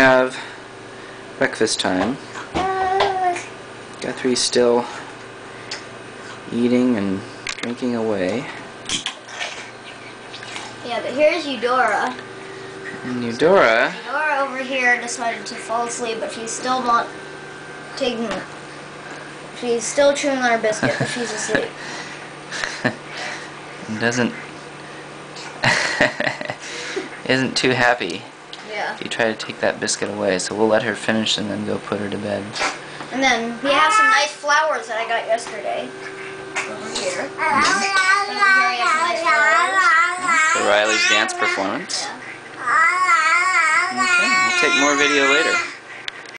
have breakfast time. Guthrie's still eating and drinking away. Yeah, but here's Eudora. And Eudora, Eudora over here decided to fall asleep, but she's still not taking. She's still chewing on her biscuit, but she's asleep. doesn't isn't too happy You try to take that biscuit away. So we'll let her finish and then go put her to bed. And then we have some nice flowers that I got yesterday. Over here. Over here we have some nice. For Riley's dance performance. Yeah. Okay, we'll take more video later.